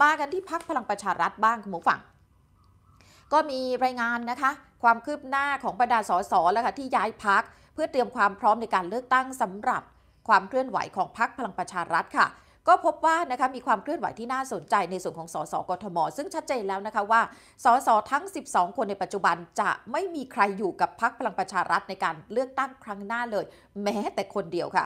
มากันที่พักพลังประชารัฐบ้างคุณผู้ฟัง ก็มีรายงานนะคะ ความคืบหน้าของบรรดาสสแล้วค่ะที่ย้ายพักเพื่อเตรียมความพร้อมในการเลือกตั้งสำหรับความเคลื่อนไหวของพักพลังประชารัฐค่ะ ก็พบว่านะคะมีความเคลื่อนไหวที่น่าสนใจในส่วนของสสกทม ซึ่งชัดเจนแล้วนะคะว่าสสทั้ง 12 คนในปัจจุบันจะไม่มีใครอยู่กับพักพลังประชารัฐในการเลือกตั้งครั้งหน้าเลย แม้แต่คนเดียวค่ะ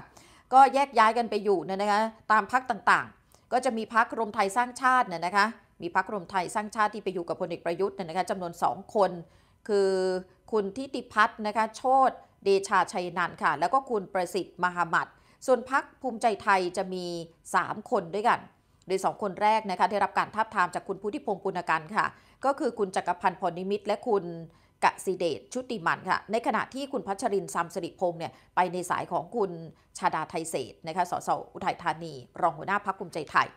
ก็แยกย้ายกันไปอยู่นยนะคะตามพักต่างๆ ก็จะมีพักรวมไทยสร้างชาติน่ยนะคะ มีพักรวมไทยสร้างชาติที่ไปอยู่กับพลเอกประยุทธ์เนี่ยนะคะจำนวน 2 คน คือคุณทิติพัฒน์นะคะโชตเดชาชัยนันค่ะ แล้วก็คุณประสิทธิ์มหามัดส่วนพักภูมิใจไทยจะมี 3 คนด้วยกัน โดย 2 คนแรกนะคะได้รับการทาบทามจากคุณพุทธิพงศ์ปุณกันค่ะ ก็คือคุณจักรพันธ์พรนิมิตและคุณ กสิเดชชุติมันค่ะ ในขณะที่คุณพัชรินทร์ซัมสิริพงษ์เนี่ยไปในสายของคุณชาดาไทยเศรษฐ์นะคะสสอุทัยธานี รองหัวหน้าพักภูมิใจไทย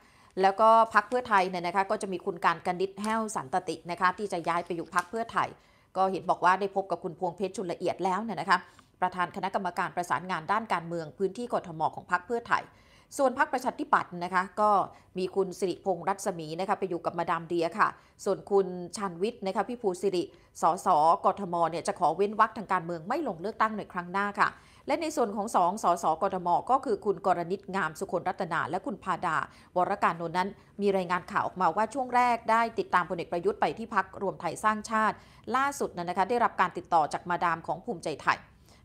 แล้วก็พักเพื่อไทยเนี่ยนะคะก็จะมีคุณการกนิษฐแห้วสันตตินะคะที่จะย้ายไปอยู่พักเพื่อไทย ก็เห็นบอกว่าได้พบกับคุณพวงเพชรชุนละเอียดแล้วเนี่ยนะคะประธานคณะกรรมการประสานงานด้านการเมืองพื้นที่กทมของพักเพื่อไทย ส่วนพักประชาธิปัตย์นะคะ ก็มีคุณสิริพงษ์รัศมีนะคะไปอยู่กับมาดามเดียค่ะ ส่วนคุณชันวิทย์นะคะพี่ภูสิริสสกทมเนี่ยจะขอเว้นวรรคทางการเมืองไม่ลงเลือกตั้งในครั้งหน้าค่ะ และในส่วนของสองสสกทมก็คือคุณกรณิตงามสุคนรัตนา และคุณพาดา วรการนนท์นั้น มีรายงานข่าวออกมาว่าช่วงแรกได้ติดตามพลเอกประยุทธ์ไปที่พักรวมไทยสร้างชาติ ล่าสุดนะนะคะได้รับการติดต่อจากมาดามของภูมิใจไทย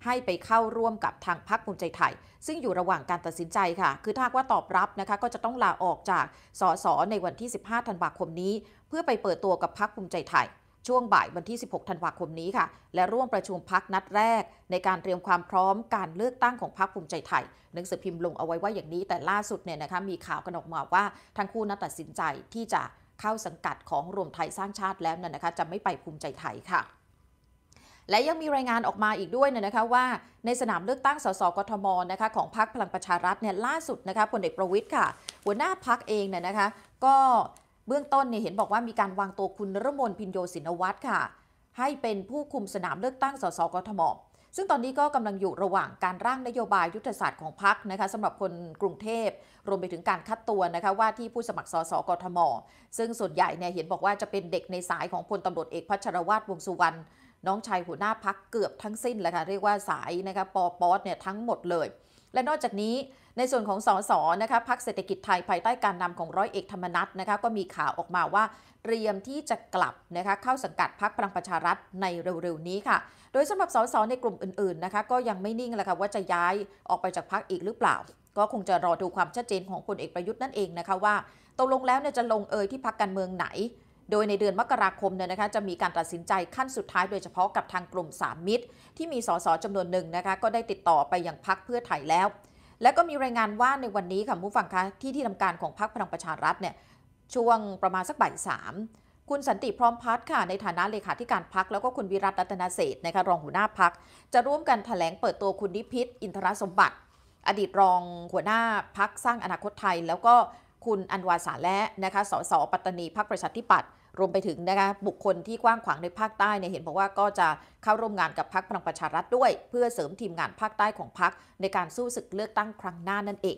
ให้ไปเข้าร่วมกับทางพักภูมิใจไทย ซึ่งอยู่ระหว่างการตัดสินใจค่ะ คือถ้าว่าตอบรับนะคะก็จะต้องลาออกจากสสในวันที่ 15 ธันวาคมนี้ เพื่อไปเปิดตัวกับพักภูมิใจไทยช่วงบ่ายวันที่ 16 ธันวาคมนี้ค่ะ และร่วมประชุมพักนัดแรก ในการเตรียมความพร้อมการเลือกตั้งของพักภูมิใจไทย หนังสือพิมพ์ลงเอาไว้ว่าอย่างนี้ แต่ล่าสุดเนี่ยนะคะมีข่าวกันออกมาว่า ทั้งคู่นัดตัดสินใจที่จะเข้าสังกัดของรวมไทยสร้างชาติแล้วนั่นนะคะ จะไม่ไปภูมิใจไทยค่ะ และยังมีรายงานออกมาอีกด้วยเนี่ยนะคะว่าในสนามเลือกตั้งสสกทมนะคะของพรรคพลังประชารัฐเนี่ยล่าสุดนะคะพลเอกประวิทย์ค่ะ หัวหน้าพักเองเนี่ยนะคะ ก็เบื้องต้นเนี่ยเห็นบอกว่ามีการวางตัวคุณรมนพินโยสินวัตรค่ะ ให้เป็นผู้คุมสนามเลือกตั้งสสกทมซึ่งตอนนี้ก็กำลังอยู่ระหว่างการร่างนโยบายยุทธศาสตร์ของพรรคนะคะสำหรับคนกรุงเทพ รวมไปถึงการคัดตัวนะคะว่าที่ผู้สมัครสสกทม ซึ่งส่วนใหญ่เนี่ยเห็นบอกว่าจะเป็นเด็กในสายของพลตำรวจเอกพัชรวาทวงสุวรรณ น้องชายหัวหน้าพักเกือบทั้งสิ้นแหละค่ะเรียกว่าสายนะคะปอปอสเนี่ยทั้งหมดเลย และนอกจากนี้ในส่วนของสสนะคะพักเศรษฐกิจไทยภายใต้การนำของร้อยเอกธรรมนัฐนะคะก็มีข่าวออกมาว่าเตรียมที่จะกลับนะคะเข้าสังกัดพักพลังประชารัฐในเร็วๆนี้ค่ะ โดยสำหรับสสในกลุ่มอื่นๆนะคะก็ยังไม่นิ่งแหละค่ะว่าจะย้ายออกไปจากพักอีกหรือเปล่า ก็คงจะรอดูความชัดเจนของพลเอกประยุทธ์นั่นเองนะคะว่าตกลงแล้วเนี่ยจะลงเอยที่พักการเมืองไหน โดยในเดือนมกราคมเนี่ยนะคะจะมีการตัดสินใจขั้นสุดท้าย โดยเฉพาะกับทางกลุ่มสามมิตร ที่มีสสจำนวนหนึ่งนะคะก็ได้ติดต่อไปยังพักเพื่อไทยแล้ว และก็มีรายงานว่าในวันนี้ค่ะผู้ฟังคะที่ที่ทำการของพักพลังประชารัฐเนี่ยช่วงประมาณสักบ่ายสามคุณสันติพร้อมพัฒน์ค่ะ ในฐานะเลขาธิการพักแล้วก็คุณวิรัตรัตนเศรษฐ์นะคะรองหัวหน้าพัก จะร่วมกันแถลงเปิดตัวคุณนิพิษอินทรสมบัติ อดีตรองหัวหน้าพักสร้างอนาคตไทย แล้วก็ คุณอันวาสาและนะคะสสปัตตานีพักประชาธิปัตย์รวมไปถึงนะคะบุคคลที่กว้างขวางในภาคใต้เนี่ยเห็นบอกว่าก็จะเข้าร่วมงานกับพักพลังประชารัฐด้วย เพื่อเสริมทีมงานภาคใต้ของพักในการสู้ศึกเลือกตั้งครั้งหน้านั่นเอง